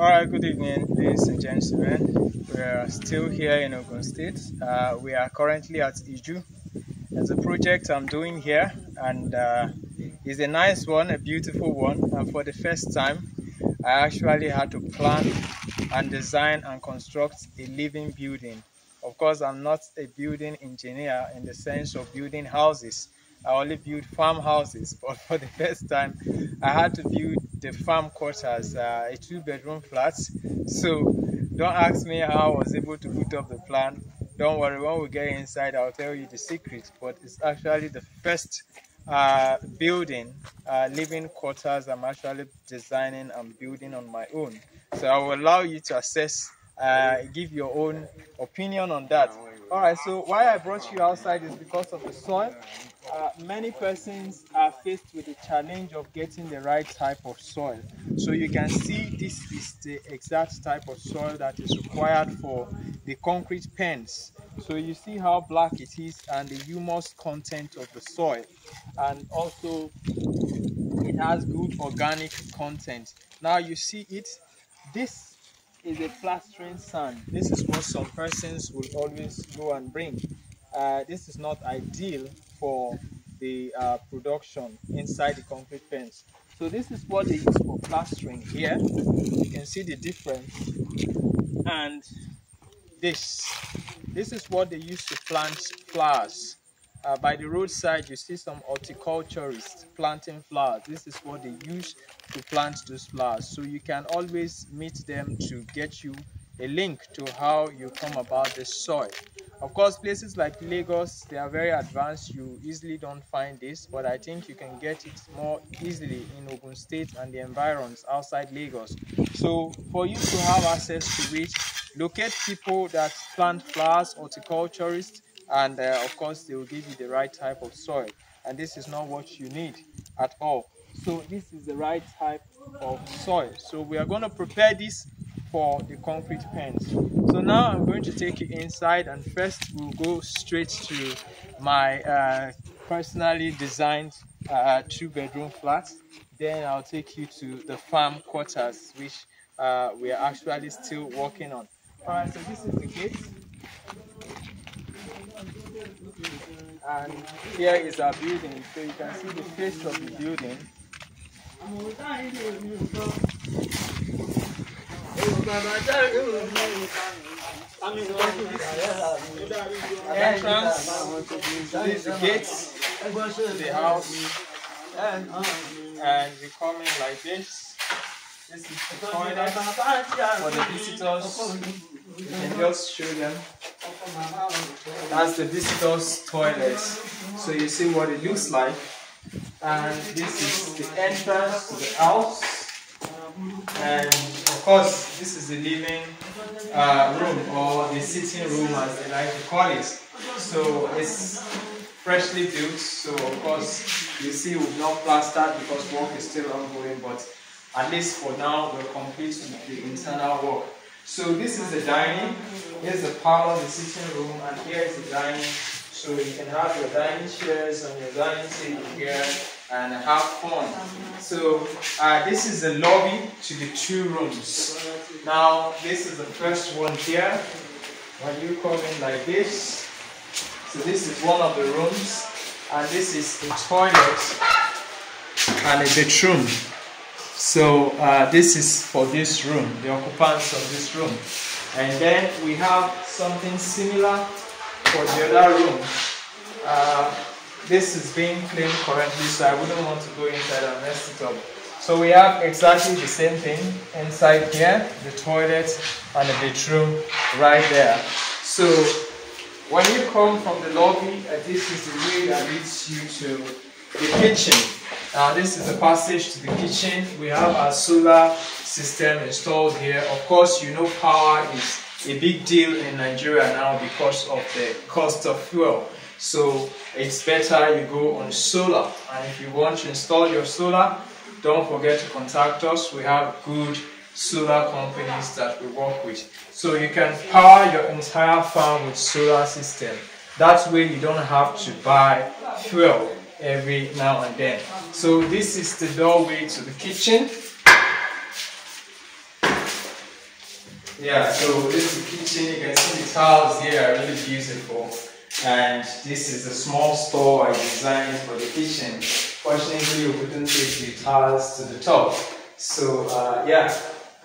Alright, good evening, ladies and gentlemen. We are still here in Ogun State. Uh, we are currently at Iju. There's a project I'm doing here, and uh, it's a nice one, a beautiful one. And for the first time, I actually had to plan and design and construct a living building. Of course, I'm not a building engineer in the sense of building houses. I only build farmhouses, but for the first time, I had to build the farm quarters, uh, a two-bedroom flat. So don't ask me how I was able to put up the plan. Don't worry, when we get inside, I'll tell you the secret. But it's actually the first uh, building, uh, living quarters I'm actually designing and building on my own. So I will allow you to assess, uh, give your own opinion on that. All right, so why I brought you outside is because of the soil. Uh, many persons are faced with the challenge of getting the right type of soil. So you can see this is the exact type of soil that is required for the concrete pens. So you see how black it is and the humus content of the soil. And also it has good organic content. Now you see it, this is a plastering sand. This is what some persons will always go and bring. Uh, this is not ideal for the uh, production inside the concrete pens. So this is what they use for plastering here. You can see the difference. And this, this is what they use to plant flowers. Uh, by the roadside, you see some horticulturists planting flowers. This is what they use to plant those flowers. So you can always meet them to get you a link to how you come about the soil. Of course, places like Lagos, they are very advanced. You easily don't find this, but I think you can get it more easily in Ogun State and the environs outside Lagos. So for you to have access to it, locate people that plant flowers, horticulturists, and uh, of course they will give you the right type of soil. And this is not what you need at all. So this is the right type of soil. So we are going to prepare this for the concrete pens. So now I'm going to take you inside and first we'll go straight to my uh, personally designed uh, two bedroom flat. Then I'll take you to the farm quarters which uh, we are actually still working on. Alright, so this is the gate. And here is our building. So you can see the face of the building. Entrance is the gates to the house. And, and we come in like this. This is the toilet for the visitors you can just show them? That's the visitors toilet. So you see what it looks like. And this is the entrance to the house. And of course this is the living uh, room or the sitting room as they like to call it. So it's freshly built. So of course you see we've not plastered because work is still ongoing but at least for now we're complete with the internal work so this is the dining here's the parlor the sitting room and here is the dining so you can have your dining chairs and your dining table here and have fun. So uh, this is the lobby to the two rooms. Now this is the first one here. When you come in like this, so this is one of the rooms, and this is a toilet and a bedroom. So uh, this is for this room, the occupants of this room. And then we have something similar for the other room. Uh, this is being cleaned currently, so I wouldn't want to go inside and mess it up. So we have exactly the same thing inside here, the toilet and the bedroom right there. So when you come from the lobby, uh, this is the way that leads you to the kitchen. Now this is the passage to the kitchen. We have our solar system installed here. Of course, you know power is a big deal in Nigeria now because of the cost of fuel. So it's better you go on solar. And if you want to install your solar, don't forget to contact us. We have good solar companies that we work with. So you can power your entire farm with solar system. That way you don't have to buy fuel every now and then. So this is the doorway to the kitchen. Yeah, so this is the kitchen. You can see the tiles here are really beautiful. And this is a small store I designed for the kitchen. Fortunately, we couldn't take the tiles to the top. So uh, yeah,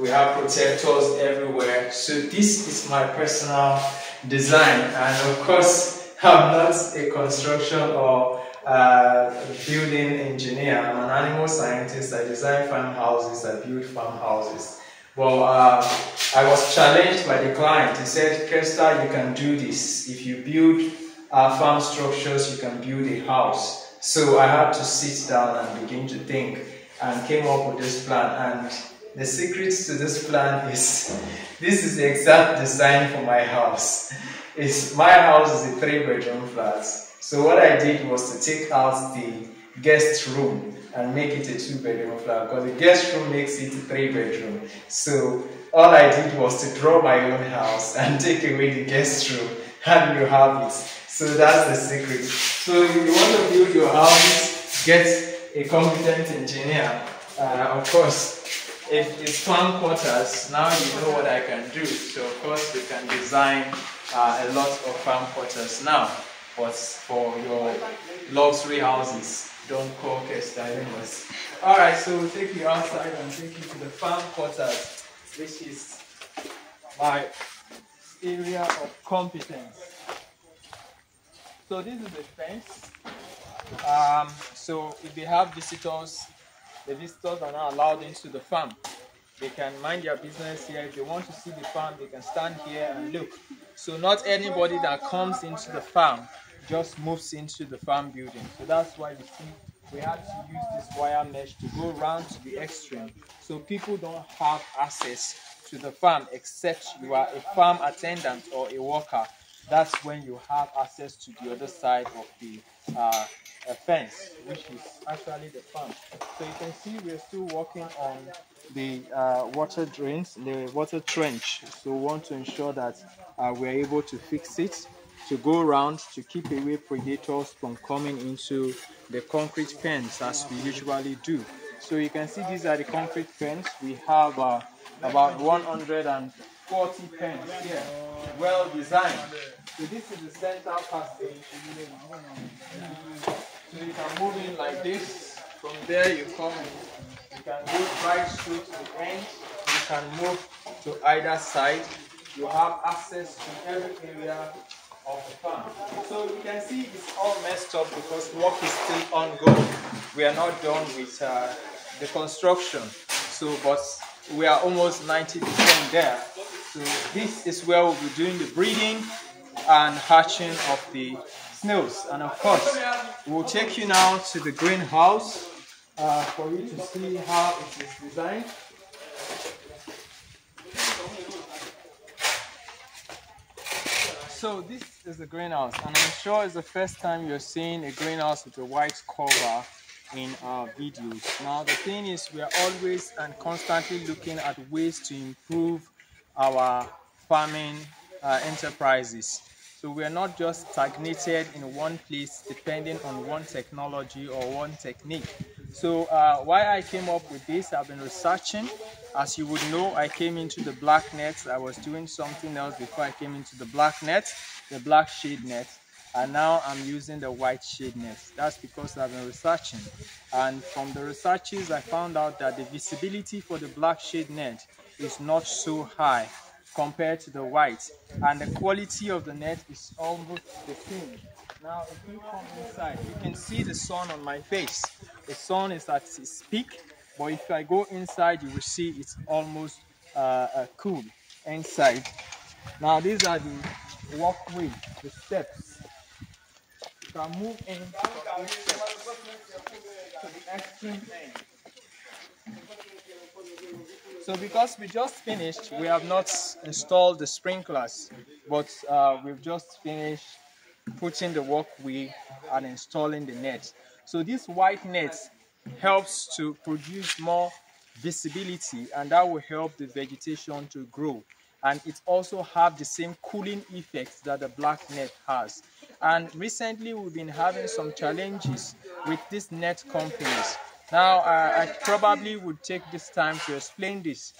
we have protectors everywhere. So this is my personal design. And of course, I'm not a construction or uh, building engineer. I'm an animal scientist. I design farmhouses. I build farmhouses. Well, uh, I was challenged by the client. He said, Kester, you can do this. If you build uh, farm structures, you can build a house. So I had to sit down and begin to think and came up with this plan. And the secret to this plan is, this is the exact design for my house. It's, my house is a three bedroom flat. So what I did was to take out the guest room and make it a two bedroom flat because the guest room makes it a three bedroom. So all I did was to draw my own house and take away the guest room and you have it. So that's the secret. So if you want to build your house, get a competent engineer. Uh, of course, if it's farm quarters, now you know what I can do. So of course we can design uh, a lot of farm quarters now. But for your luxury houses, don't call Kester Alright, so we'll take you outside and take you to the farm quarters, which is my area of competence. So this is the fence. Um, so if they have visitors, the visitors are not allowed into the farm. They can mind their business here. If they want to see the farm, they can stand here and look. So not anybody that comes into the farm just moves into the farm building. So that's why you see we had to use this wire mesh to go around to the extreme so people don't have access to the farm except you are a farm attendant or a worker. That's when you have access to the other side of the uh, fence, which is actually the farm. So you can see we're still working on the uh, water drains, the water trench. So we want to ensure that uh, we're able to fix it to go around to keep away predators from coming into the concrete fence as we usually do. So you can see these are the concrete fence. We have uh, about 140 pens here, well designed. So this is the center passage. So you can move in like this. From there you come. You can move right through to the end. You can move to either side. You have access to every area of the. So you can see it's all messed up because work is still ongoing. We are not done with uh, the construction. So, but we are almost 90% there. So this is where we'll be doing the breeding and hatching of the snails. And of course, we'll take you now to the greenhouse uh, for you to see how it is designed. So this is the greenhouse and I'm sure it's the first time you're seeing a greenhouse with a white cover in our videos. Now the thing is we are always and constantly looking at ways to improve our farming uh, enterprises. So we are not just stagnated in one place depending on one technology or one technique. So uh, why I came up with this, I've been researching as you would know, I came into the black net. I was doing something else before I came into the black net, the black shade net. And now I'm using the white shade net. That's because I've been researching. And from the researches, I found out that the visibility for the black shade net is not so high compared to the white. And the quality of the net is almost the same. Now, if you come inside, you can see the sun on my face. The sun is at its peak but if I go inside you will see it's almost uh, uh, cool inside. Now these are the walkway the steps. You can move in to the so because we just finished we have not installed the sprinklers but uh, we've just finished putting the walkway and installing the net so these white nets helps to produce more visibility and that will help the vegetation to grow. And it also have the same cooling effects that the black net has. And recently we've been having some challenges with these net companies. Now uh, i probably would take this time to explain this.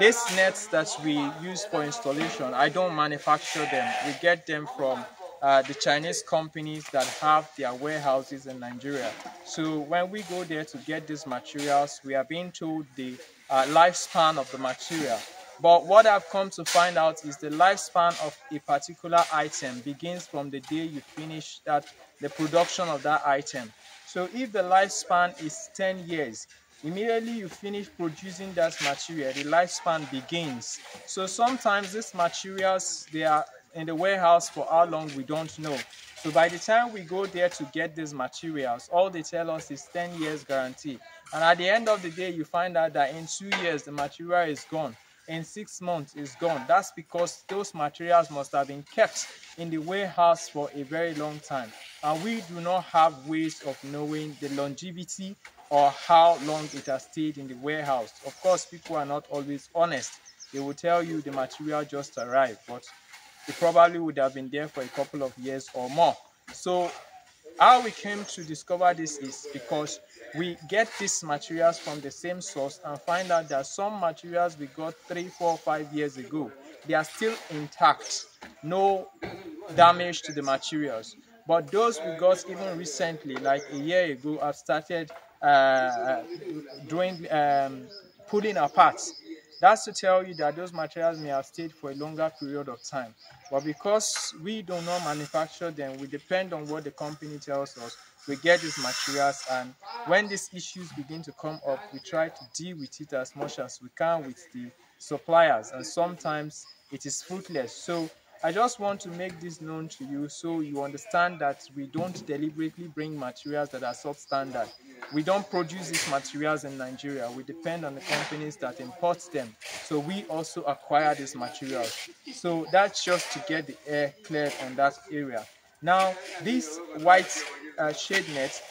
These nets that we use for installation, I don't manufacture them. We get them from uh, the Chinese companies that have their warehouses in Nigeria. So when we go there to get these materials, we are being told the uh, lifespan of the material. But what I've come to find out is the lifespan of a particular item begins from the day you finish that the production of that item. So if the lifespan is 10 years, immediately you finish producing that material, the lifespan begins. So sometimes these materials, they are in the warehouse for how long we don't know. So by the time we go there to get these materials, all they tell us is 10 years guarantee. And at the end of the day, you find out that in two years, the material is gone. In six months, it's gone. That's because those materials must have been kept in the warehouse for a very long time. And we do not have ways of knowing the longevity or how long it has stayed in the warehouse. Of course, people are not always honest. They will tell you the material just arrived, but it probably would have been there for a couple of years or more. So how we came to discover this is because we get these materials from the same source and find out that some materials we got three, four, five years ago, they are still intact, no damage to the materials. But those we got even recently, like a year ago, have started uh, doing um, pulling apart. That's to tell you that those materials may have stayed for a longer period of time. But because we do not manufacture them, we depend on what the company tells us. We get these materials, and when these issues begin to come up, we try to deal with it as much as we can with the suppliers, and sometimes it is fruitless. So I just want to make this known to you so you understand that we don't deliberately bring materials that are substandard. We don't produce these materials in Nigeria. We depend on the companies that import them. So we also acquire these materials. So that's just to get the air cleared on that area. Now, this white uh, shade net,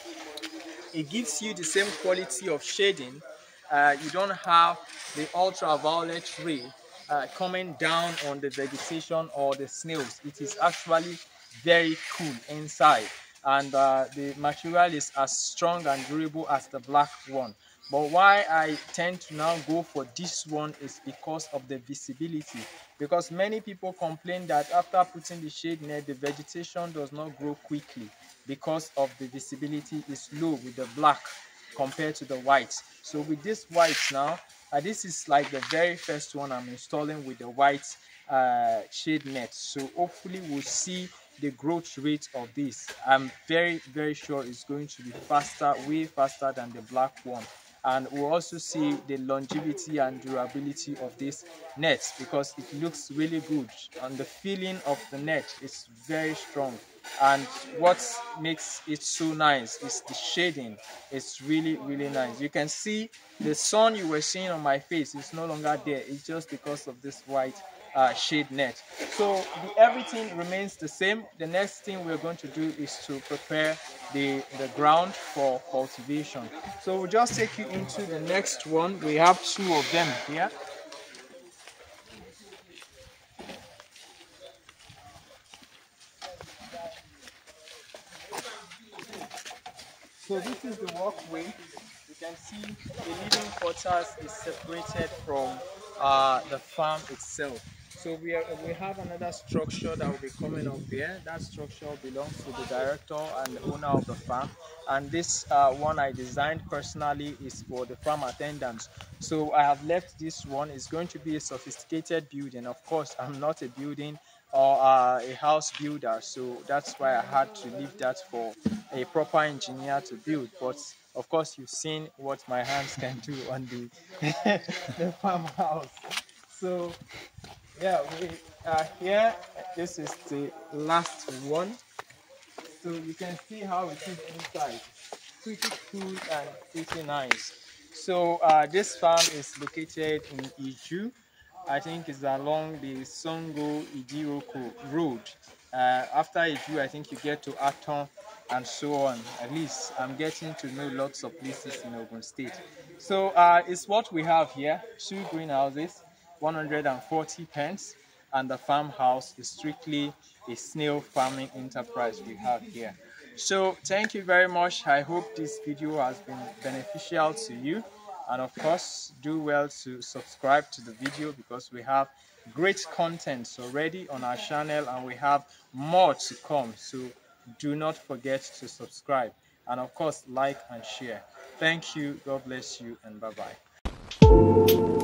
it gives you the same quality of shading. Uh, you don't have the ultraviolet ray uh, coming down on the vegetation or the snails. It is actually very cool inside and uh, the material is as strong and durable as the black one. But why I tend to now go for this one is because of the visibility. Because many people complain that after putting the shade net, the vegetation does not grow quickly because of the visibility is low with the black compared to the white. So with this white now, uh, this is like the very first one I'm installing with the white uh, shade net. So hopefully we'll see the growth rate of this. I'm very, very sure it's going to be faster, way faster than the black one. And we'll also see the longevity and durability of this net because it looks really good. And the feeling of the net is very strong and what makes it so nice is the shading it's really really nice you can see the sun you were seeing on my face is no longer there it's just because of this white uh, shade net. So the, everything remains the same. The next thing we're going to do is to prepare the the ground for cultivation. So we'll just take you into the next one. We have two of them here. So this is the walkway. You can see the living quarters is separated from uh, the farm itself. So we, are, we have another structure that will be coming up here. That structure belongs to the director and the owner of the farm. And this uh, one I designed personally is for the farm attendants. So I have left this one. It's going to be a sophisticated building. Of course, I'm not a building or uh, a house builder so that's why I had to leave that for a proper engineer to build but of course you've seen what my hands can do on the, the farmhouse so yeah we are here this is the last one so you can see how it is inside pretty cool and pretty nice so uh, this farm is located in Iju I think it's along the Sango Idiroko road. Uh, after Iju, I think you get to Atan and so on. At least I'm getting to know lots of places in Ogun State. So uh, it's what we have here, two greenhouses, 140 pence, and the farmhouse is strictly a snail farming enterprise we have here. So thank you very much. I hope this video has been beneficial to you. And of course do well to subscribe to the video because we have great content already on our channel and we have more to come. So do not forget to subscribe. And of course like and share. Thank you. God bless you and bye bye